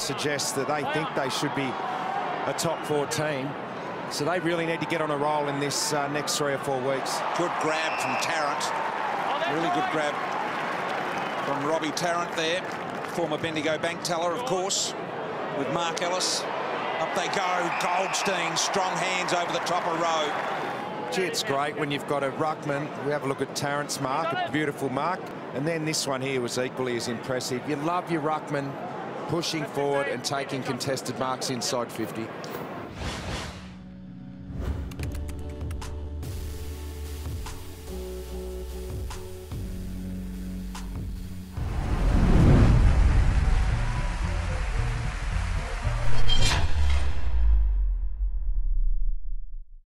suggests that they think they should be a top four team. So they really need to get on a roll in this uh, next three or four weeks. Good grab from Tarrant. Really good grab from Robbie Tarrant there. Former Bendigo bank teller, of course, with Mark Ellis. Up they go. Goldstein, strong hands over the top of row. Gee, it's great when you've got a ruckman. We have a look at Tarrant's mark, a beautiful mark. And then this one here was equally as impressive. You love your ruckman pushing forward and taking contested marks inside 50.